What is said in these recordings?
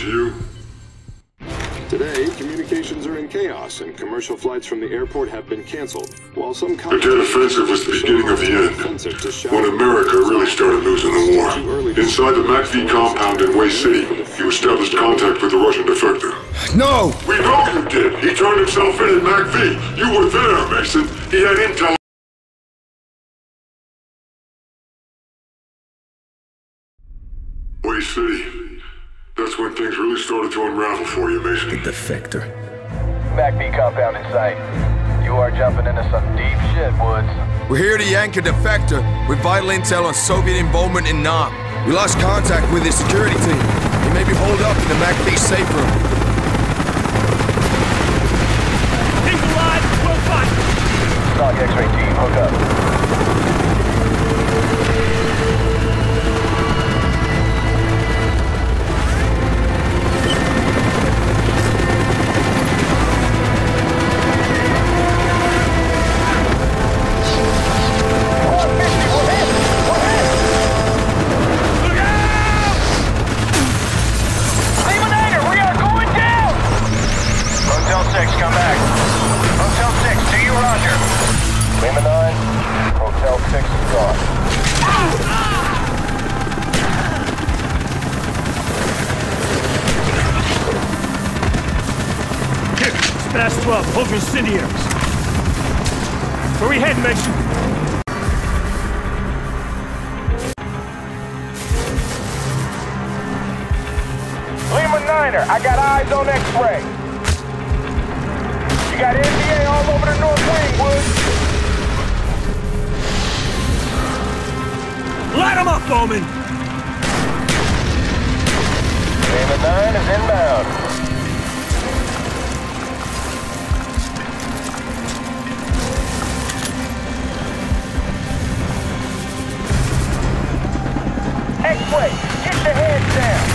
to you? Today, communications are in chaos, and commercial flights from the airport have been canceled. While some The Tet Offensive was the beginning of the end. When America really started losing the war. Inside the MACV compound in Hue City, you established contact with the Russian defector. No! We know you did! He turned himself in at MACV! You were there, Mason! He had intel Hue City. That's when things really started to unravel for you, Mason. The defector. MACV compound in sight. You are jumping into some deep shit, Woods. We're here to yank a defector with vital intel on Soviet involvement in Nam. We lost contact with his security team. He may be holed up in the MACV safe room. He's alive! We'll fight! Stock X-ray team, hook up. Smash 12, hold your incendiaries. Where we heading, Mason? Lima Niner, I got eyes on X-ray. You got NVA all over the north wing, Woods. Light 'em up, Bowman! Lima 9 is inbound. X-ray, get your heads down.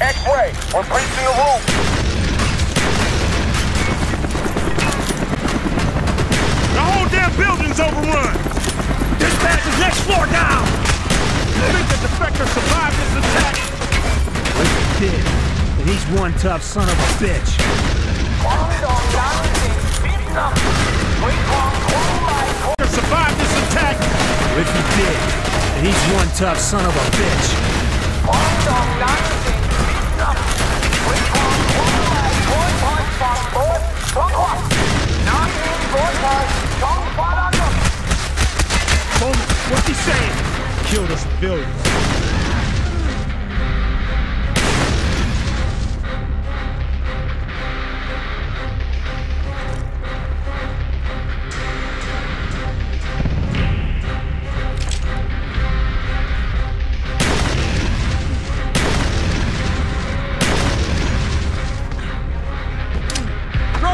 X-ray, we're breaching the roof. The whole damn building's overrun! Dispatch is next floor down! You think the defector survived this attack? Well, he did. And he's one tough son of a bitch. Defector survived this attack? Well, if he did, he's one tough son of a bitch.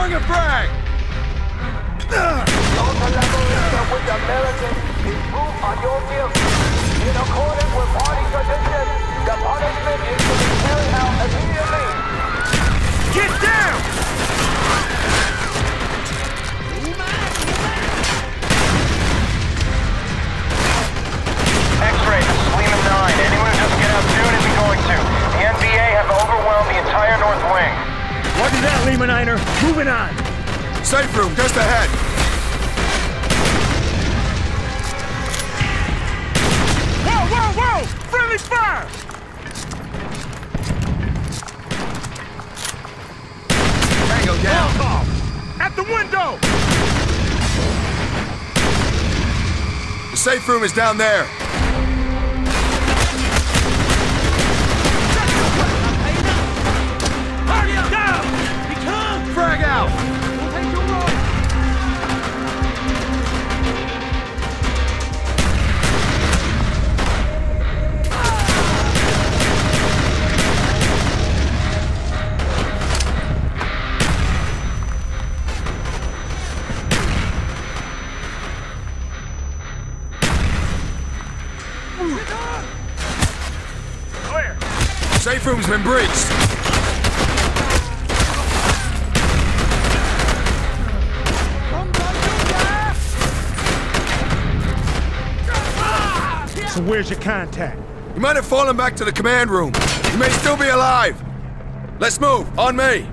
Throwing a frag! with the Americans improve on your duty. In accordance with party tradition, the punishment is to be carried out immediately. Get down! X-ray, Lima 9. Anyone who doesn't get out soon isn't going to. The NVA have overwhelmed the entire north wing. Roger that, Lima Niner. Moving on. Safe room, just ahead. Whoa, whoa, whoa! Friendly fire! Tango down. Molotov! At the window! The safe room is down there. Room's been breached. So where's your contact? You might have fallen back to the command room. You may still be alive. Let's move. On me.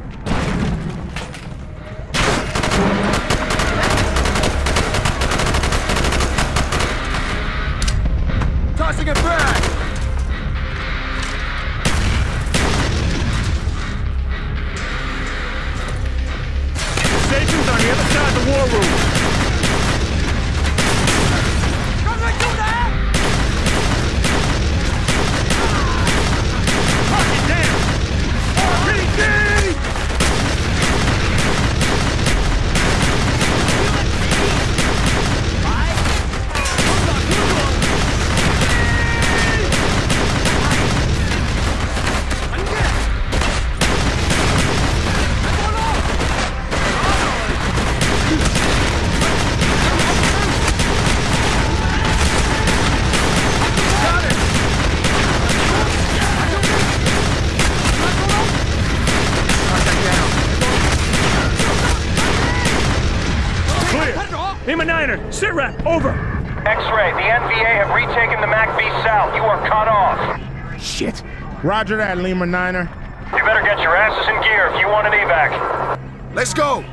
Roger that, Lima Niner. You better get your asses in gear if you want an evac. Let's go.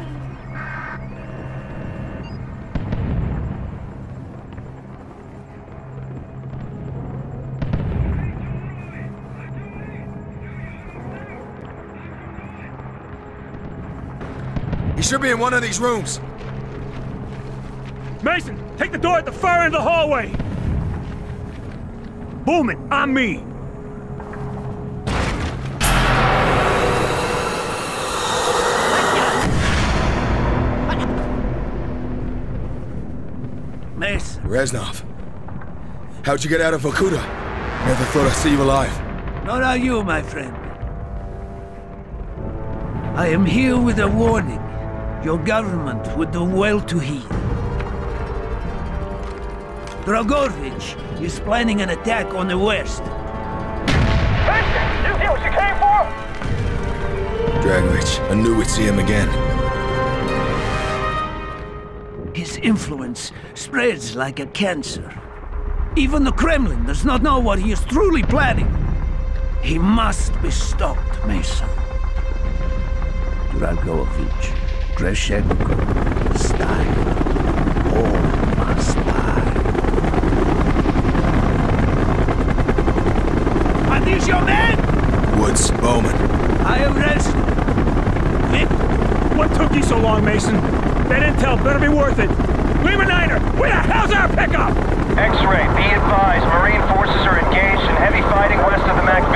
He should be in one of these rooms. Mason, take the door at the far end of the hallway. Bowman, on me. Reznov. How'd you get out of Vorkuta? Never thought I'd see you alive. not are you, my friend. I am here with a warning. Your government would do well to heed. Dragovich is planning an attack on the west. Listen, you get what you came for? Dragovich, I knew we'd see him again. His influence spreads like a cancer. Even the Kremlin does not know what he is truly planning. He must be stopped, Mason. Dragovich, Greshenko, Stein, all must die. Are these your men? Woods, Bowman. I am resting. Vic, What took you so long, Mason? That intel better be worth it. Lima Niner, where the hell's our pickup? X-ray, be advised, Marine forces are engaged in heavy fighting west of the MACV.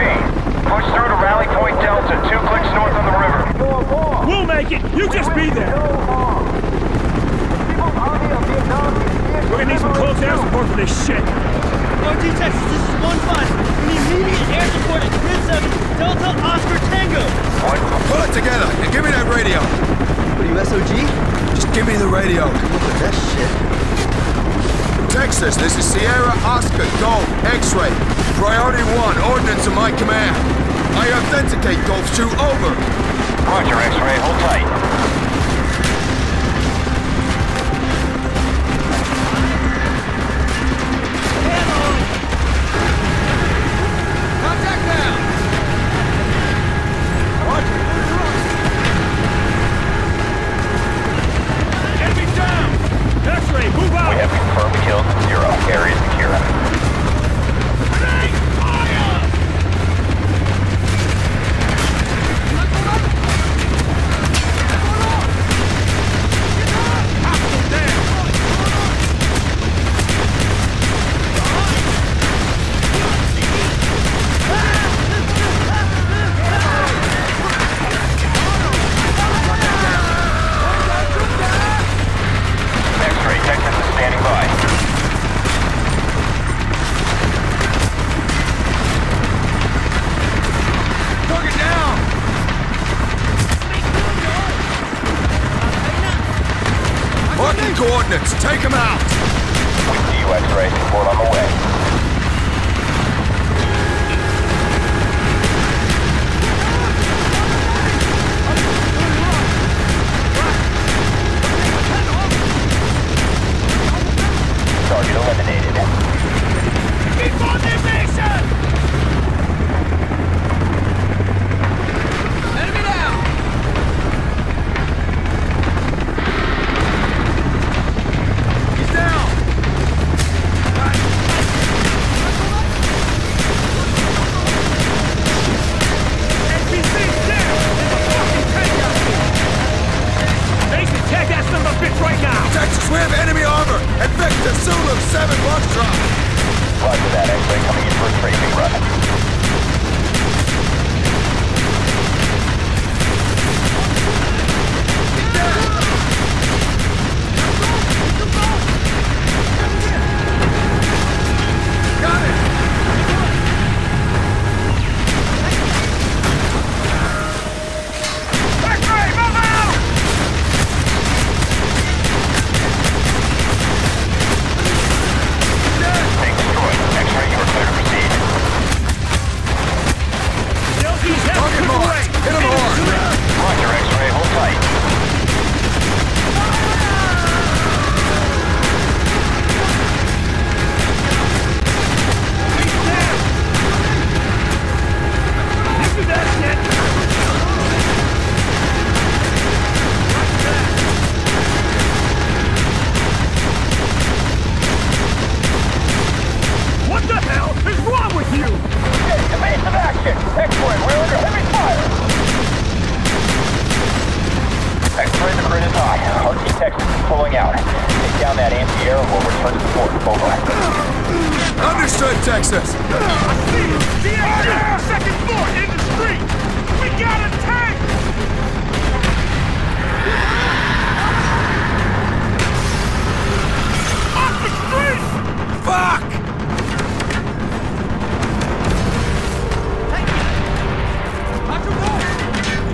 Push through to Rally Point Delta, two clicks north on the river. We'll make it. You just be there. We're gonna need some close air support for this shit. RT Texas, this is 1-5. We need immediate air support at Grid 7, Delta Oscar Tango. Pull it together and give me that radio. What are you, SOG? Just give me the radio. Look at that shit. Texas, this is Sierra Oscar Golf X-ray. Priority one, ordnance in my command. I authenticate Golf 2, over. Roger, X-ray, hold tight. Take him out. the bitch right now! Texas, we have enemy armor! And Victor Zulu 7 launch drop! Roger that, x coming in for a tracing run. Got it! I see it! DH, second floor, in the street! We got a tank! Off the street! Fuck!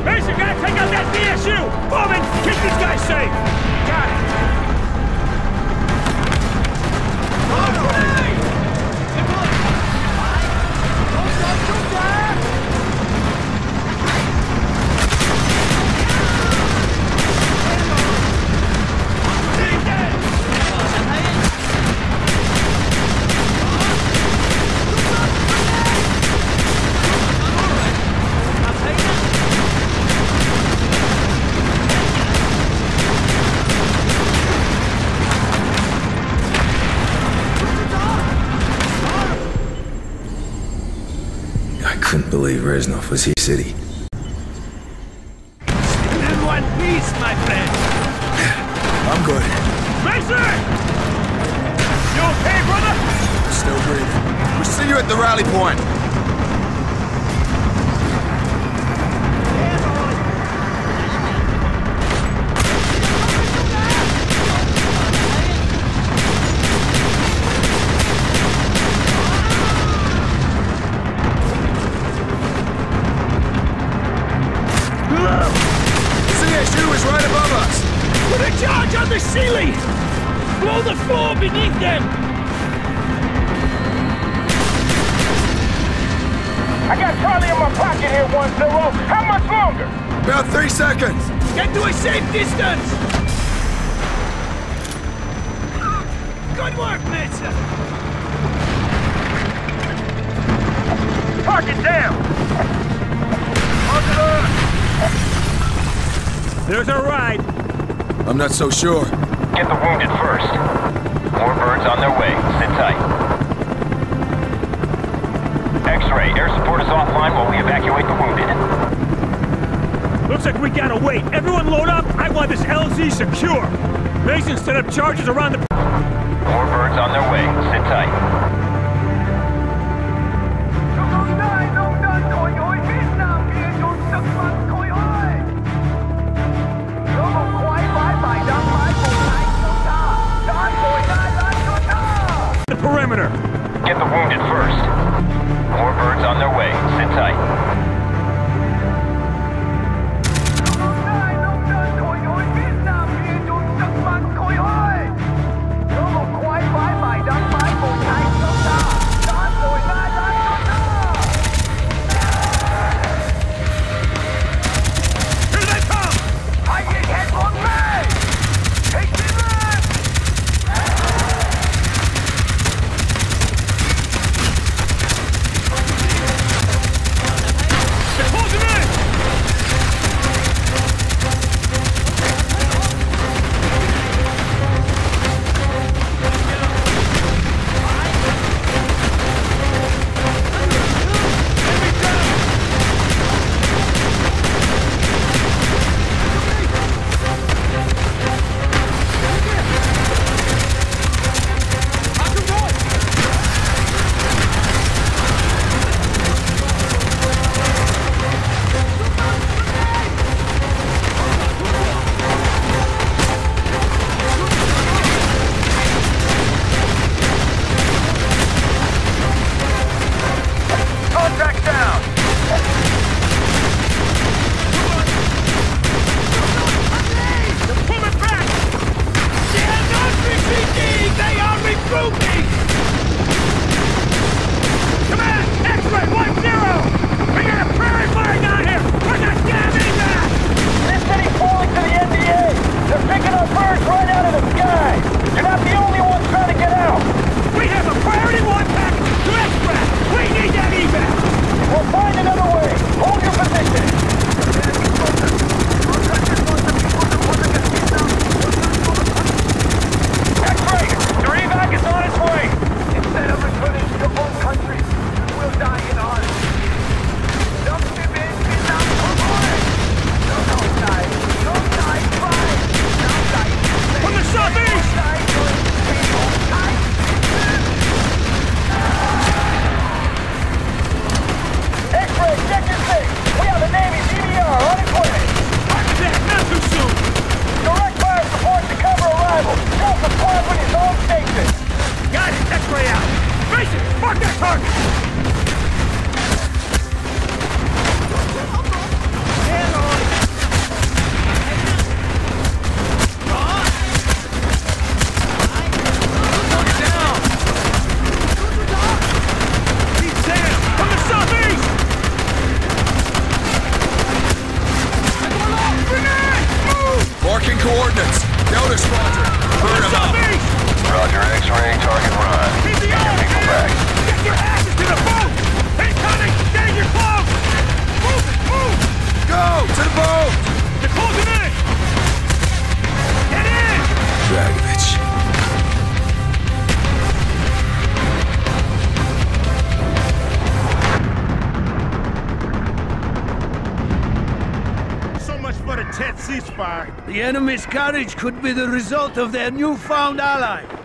Mason, gotta take out that ZPU! Bowman, keep this guy safe! Believe Reznov was here city. In one piece, my friend. I'm good. Mason! You okay, brother? Still breathing. We'll see you at the rally point. ZPU is right above us. Put a charge on the ceiling! Blow the floor beneath them! I got Charlie in my pocket here, 1-0. How much longer? About three seconds. Get to a safe distance! Good work, Mesa! Target down! There's a ride. I'm not so sure. Get the wounded first. More birds on their way. Sit tight. X-ray, air support is offline while we evacuate the wounded. Looks like we gotta wait. Everyone load up. I want this LZ secure. Mason set up charges around the... More birds on their way. Sit tight. Get the wounded courage could be the result of their newfound ally.